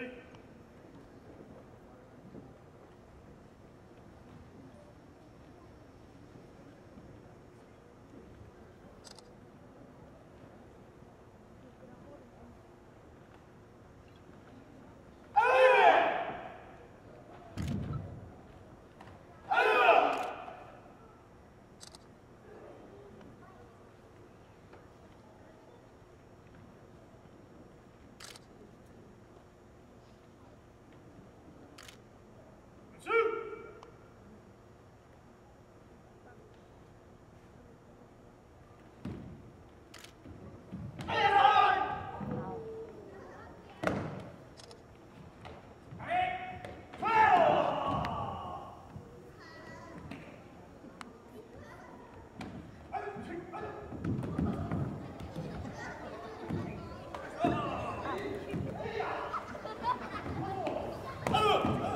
You. Uh, uh.